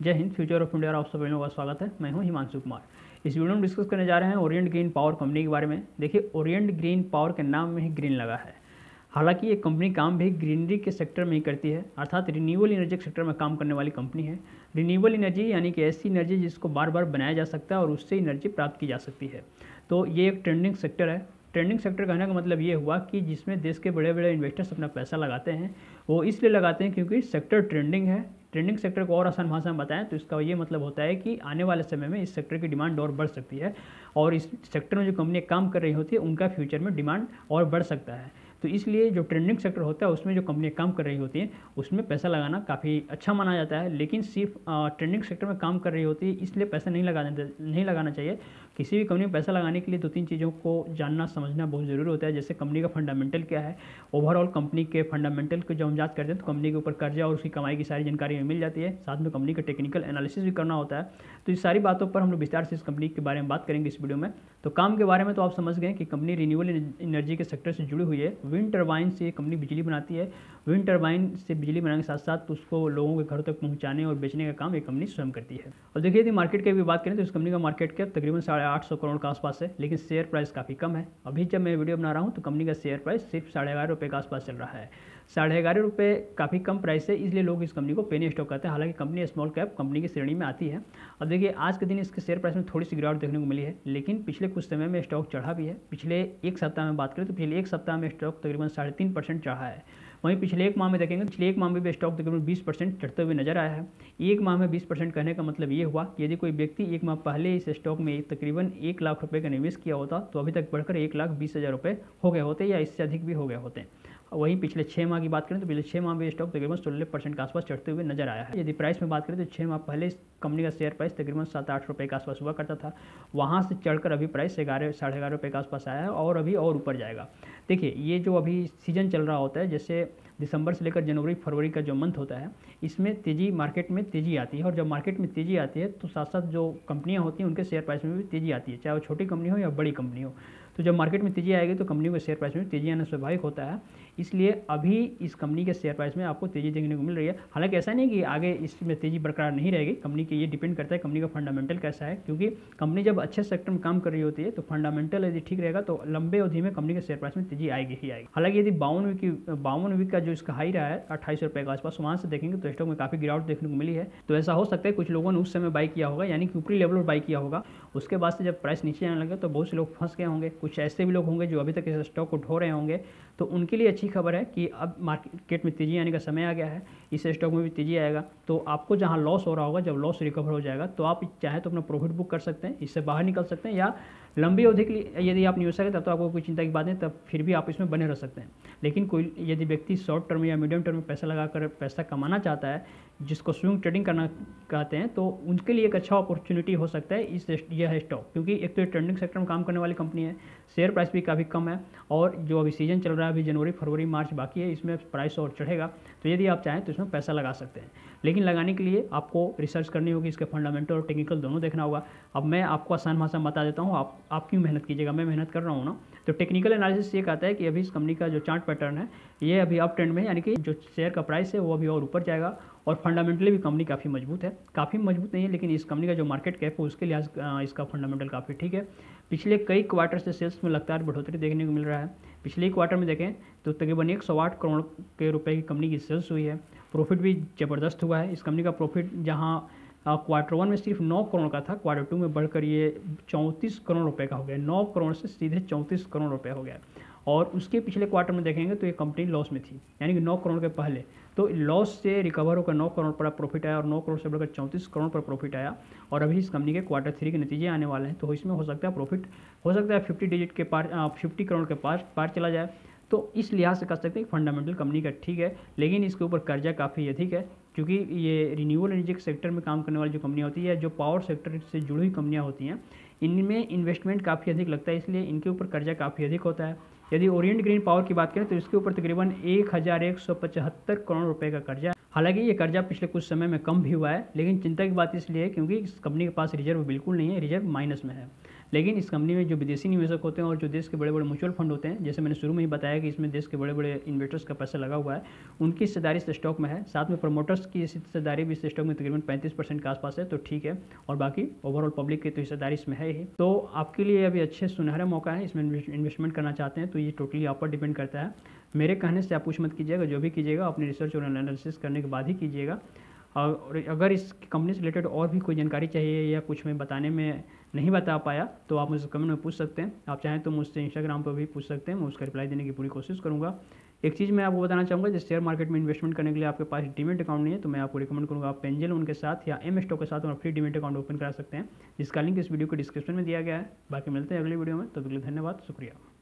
जय Hind, future of India आप सभी लोगों का स्वागत है। मैं हूँ हिमांशु कुमार। इस वीडियो में डिस्कस करने जा रहे हैं ओरिएंट ग्रीन पावर कंपनी के बारे में। देखिए ओरिएंट ग्रीन पावर के नाम में ही ग्रीन लगा है। हालाँकि ये कंपनी काम भी ग्रीनरी के सेक्टर में ही करती है, अर्थात रिन्यूएबल एनर्जी के सेक्टर में काम करने वाली कंपनी है। रिन्यूएबल एनर्जी यानी कि ऐसी एनर्जी जिसको बार बार बनाया जा सकता है और उससे एनर्जी प्राप्त की जा सकती है। तो ये एक ट्रेंडिंग सेक्टर है। ट्रेंडिंग सेक्टर कहने का मतलब ये हुआ कि जिसमें देश के बड़े बड़े इन्वेस्टर्स अपना पैसा लगाते हैं, वो इसलिए लगाते हैं क्योंकि सेक्टर ट्रेंडिंग है। ट्रेंडिंग सेक्टर को और आसान भाषा में बताएँ तो इसका ये मतलब होता है कि आने वाले समय में इस सेक्टर की डिमांड और बढ़ सकती है और इस सेक्टर में जो कंपनियाँ काम कर रही होती है, उनका फ्यूचर में डिमांड और बढ़ सकता है। तो इसलिए जो ट्रेंडिंग सेक्टर होता है, उसमें जो कंपनियाँ काम कर रही होती हैं, उसमें पैसा लगाना काफ़ी अच्छा माना जाता है। लेकिन सिर्फ़ ट्रेंडिंग सेक्टर में काम कर रही होती है, इसलिए पैसा नहीं लगाना नहीं लगाना चाहिए। किसी भी कंपनी में पैसा लगाने के लिए दो तीन चीज़ों को जानना, समझना बहुत ज़रूरी होता है। जैसे कंपनी का फंडामेंटल क्या है, ओवरऑल कंपनी के फंडामेंटल को जब हम जाँच करते हैं तो कंपनी के ऊपर कर्जा और उसकी कमाई की सारी जानकारी मिल जाती है। साथ में कंपनी का टेक्निकल एनालिसिस भी करना होता है। तो इस सारी बातों पर हम लोग विस्तार से इस कंपनी के बारे में बात करेंगे इस वीडियो में। तो काम के बारे में तो आप समझ गए कि कंपनी रिन्यूएबल एनर्जी के सेक्टर से जुड़ी हुई है। विंड टर्बाइन से कंपनी बिजली बनाती है। विंड टर्बाइन से बिजली बनाने के साथ साथ उसको लोगों के घरों तक पहुँचाने और बेचने का काम ये कंपनी स्वयं करती है। और देखिए, यदि मार्केट की भी बात करें तो इस कंपनी का मार्केट कैप तकरीबन साढ़े आठ सौ करोड़ के आसपास है, लेकिन शेयर प्राइस काफ़ी कम है। अभी जब मैं वीडियो बना रहा हूँ तो कंपनी का शेयर प्राइस सिर्फ़ साढ़े ग्यारह रुपये के आसपास चल रहा है। साढ़े ग्यारह रुपये काफ़ी कम प्राइस है, इसलिए लोग इस कंपनी को पेनी स्टॉक कहते हैं हालाँकि कंपनी स्मॉल कैप कंपनी की श्रेणी में आती है। अब देखिए, आज के दिन इसके शेयर प्राइस में थोड़ी सी गिरावट देखने को मिली है, लेकिन पिछले कुछ समय में स्टॉक चढ़ा भी है। पिछले एक सप्ताह में बात करें तो पिछले एक सप्ताह में स्टॉक तकरीबन साढ़े तीन परसेंट चढ़ा है। वहीं पिछले एक माह में देखेंगे पिछले एक माह में भी स्टॉक तकरीबन बीस परसेंट चढ़ते हुए नज़र आया है। एक माह में बीस परसेंट कहने का मतलब ये हुआ कि यदि कोई व्यक्ति एक माह पहले इस स्टॉक में तकरीबन एक लाख रुपये का निवेश किया होता तो अभी तक बढ़कर एक लाख बीस हज़ार रुपये हो गए होते या इससे अधिक भी हो गए होते। वहीं पिछले छः माह की बात करें तो पिछले छः माह में स्टॉक तकरीबन सोलह परसेंट के आसपास चढ़ते हुए नज़र आया है। यदि प्राइस में बात करें तो छः माह पहले इस कंपनी का शेयर प्राइस तकरीबन सात आठ रुपये के आसपास हुआ करता था। वहाँ से चढ़कर अभी प्राइस ग्यारह, साढ़े ग्यारह रुपये के आसपास आया है और अभी और ऊपर जाएगा। देखिए, ये जो अभी सीज़न चल रहा होता है, जैसे दिसंबर से लेकर जनवरी, फरवरी का जो मंथ होता है, इसमें तेज़ी मार्केट में तेज़ी आती है और जब मार्केट में तेज़ी आती है तो साथ साथ जो कंपनियाँ होती हैं, उनके शेयर प्राइस में भी तेज़ी आती है, चाहे वो छोटी कंपनी हो या बड़ी कंपनी हो। तो जब मार्केट में तेज़ी आएगी तो कंपनी के शेयर प्राइस में तेज़ी आना स्वाभाविक होता है। इसलिए अभी इस कंपनी के शेयर प्राइस में आपको तेज़ी देखने को मिल रही है। हालाँकि ऐसा नहीं कि आगे इसमें तेज़ी बरकरार नहीं रहेगी। कंपनी के ये डिपेंड करता है कंपनी का फंडामेंटल कैसा है। क्योंकि कंपनी जब अच्छे सेक्टर में काम कर रही होती है तो फंडामेंटल यदि ठीक रहेगा तो लंबे अवधि में कंपनी के शेयर प्राइस में तेज़ी आएगी ही आएगी। हालाँकि यदि बावन वीक की, बावन वीक का जो इसका हाई रहा है, अट्ठाईस रुपये के आसपास, वहाँ से देखेंगे तो स्टॉक में काफ़ी गिरावट देखने को मिली है। तो ऐसा हो सकता है कुछ लोगों ने उस समय बाई किया होगा, यानी कि ऊपरी लेवल पर बाई किया होगा। उसके बाद से जब प्राइस नीचे आने लगे तो बहुत से लोग फंस गए होंगे। कुछ ऐसे भी लोग होंगे जो अभी तक इस स्टॉक को ढो रहे होंगे। तो उनके लिए अच्छी खबर है कि अब मार्केट में तेज़ी आने का समय आ गया है। इस स्टॉक में भी तेज़ी आएगा। तो आपको जहाँ लॉस हो रहा होगा, जब लॉस रिकवर हो जाएगा तो आप चाहे तो अपना प्रॉफिट बुक कर सकते हैं, इससे बाहर निकल सकते हैं या लंबी अवधि के लिए यदि आप निवेश करें तब तो आपको कोई चिंता की बात नहीं, तब फिर भी आप इसमें बने रह सकते हैं। लेकिन कोई यदि व्यक्ति शॉर्ट टर्म या मीडियम टर्म में पैसा लगाकर पैसा कमाना चाहता है, जिसको स्विंग ट्रेडिंग करना कहते हैं तो उनके लिए एक अच्छा अपॉर्चुनिटी हो सकता है इस यह स्टॉक क्योंकि एक तो ये ट्रेंडिंग सेक्टर में काम करने वाली कंपनी है शेयर प्राइस भी काफ़ी कम है, और जो अभी सीज़न चल रहा है, अभी जनवरी, फरवरी, मार्च बाकी है, इसमें प्राइस और चढ़ेगा। तो यदि आप चाहें तो इसमें पैसा लगा सकते हैं। लेकिन लगाने के लिए आपको रिसर्च करनी होगी, इसके फंडामेंटल और टेक्निकल दोनों देखना होगा। अब मैं आपको आसान भाषा बता देता हूँ, आप आप क्यों मेहनत कीजिएगा, मैं मेहनत कर रहा हूँ ना। तो टेक्निकल एनालिसिस ये कहता है कि अभी इस कंपनी का जो चार्ट पैटर्न है, ये अभी अप ट्रेंड में है, यानी कि जो शेयर का प्राइस है वो अभी और ऊपर जाएगा और फंडामेंटली भी कंपनी काफ़ी मज़बूत है। काफ़ी मज़बूत नहीं है, लेकिन इस कंपनी का जो मार्केट कैप है उसके लिहाज इसका फंडामेंटल काफ़ी ठीक है। पिछले कई क्वार्टर से सेल्स में लगातार बढ़ोतरी देखने को मिल रहा है। पिछले क्वार्टर में देखें तो तकरीबन एक सौ आठ करोड़ के रुपए की कंपनी की सेल्स हुई है। प्रॉफिट भी ज़बरदस्त हुआ है। इस कंपनी का प्रॉफिट जहाँ क्वार्टर वन में सिर्फ़ नौ करोड़ का था, क्वार्टर टू में बढ़कर ये चौंतीस करोड़ रुपये का हो गया। नौ करोड़ से सीधे चौंतीस करोड़ रुपये हो गया। और उसके पिछले क्वार्टर में देखेंगे तो ये कंपनी लॉस में थी, यानी कि नौ करोड़ के पहले। तो लॉस से रिकवर होकर नौ करोड़ पर प्रॉफिट आया और नौ करोड़ से बढ़कर चौंतीस करोड़ पर प्रॉफिट आया और अभी इस कंपनी के क्वार्टर थ्री के नतीजे आने वाले हैं। तो इसमें हो सकता है प्रॉफिट हो सकता है फिफ्टी डिजिट के पार फिफ्टी करोड़ के पास पार चला जाए। तो इस लिहाज से कह सकते हैं फंडामेंटल कंपनी का ठीक है, लेकिन इसके ऊपर कर्जा काफ़ी अधिक है? क्योंकि ये रिन्यूएबल एनर्जी सेक्टर में काम करने वाली जो कंपनियाँ होती है, जो पावर सेक्टर से जुड़ी हुई कंपनियाँ होती हैं इनमें इन्वेस्टमेंट काफ़ी अधिक लगता है, इसलिए इनके ऊपर कर्जा काफ़ी अधिक होता है। यदि ओरिएंट ग्रीन पावर की बात करें तो इसके ऊपर तकरीबन एक हज़ार एक सौ पचहत्तर करोड़ रुपए का कर्जा हालाँकि ये कर्जा पिछले कुछ समय में कम भी हुआ है, लेकिन चिंता की बात इसलिए है क्योंकि इस कंपनी के पास रिज़र्व बिल्कुल नहीं है रिज़र्व माइनस में है। लेकिन इस कंपनी में जो विदेशी निवेशक होते हैं और जो देश के बड़े बड़े म्यूचुअल फंड होते हैं, जैसे मैंने शुरू में ही बताया कि इसमें देश के बड़े बड़े इन्वेस्टर्स का पैसा लगा हुआ है, उनकी हिस्सेदारी इस स्टॉक में है। साथ में प्रमोटर्स की हिस्सेदारी भी इस स्टॉक में तकरीबन पैंतीस परसेंट के आसपास है तो ठीक है। और बाकी ओवरऑल पब्लिक की तो हिस्सेदारी इसमें है ही। तो आपके लिए अभी अच्छे सुनहरा मौका है, इसमें इन्वेस्टमेंट करना चाहते हैं तो ये टोटली आप पर डिपेंड करता है। मेरे कहने से आप कुछ मत कीजिएगा, जो भी कीजिएगा, अपने रिसर्च और एनालिसिस करने के बाद ही कीजिएगा। और अगर इस कंपनी से रिलेटेड और भी कोई जानकारी चाहिए या कुछ मैं बताने में नहीं बता पाया तो आप मुझसे कमेंट में पूछ सकते हैं। आप चाहें तो मुझसे इंस्टाग्राम पर भी पूछ सकते हैं, मैं उसका रिप्लाई देने की पूरी कोशिश करूँगा। एक चीज़ मैं आपको बताना चाहूँगा, जैसे शेयर मार्केट में इन्वेस्टमेंट करने के लिए आपके पास डीमेट अकाउंट नहीं है तो मैं आपको रिकमेंड करूँगा आप पेंजल उनके साथ या एम स्टॉक के साथ फ्री डीमेट अकाउंट ओपन करा सकते हैं, जिसका लिंक इस वीडियो के डिस्क्रिप्शन में दिया गया है। बाकी मिलते हैं अगली वीडियो में, तब तो लिए धन्यवाद, शुक्रिया।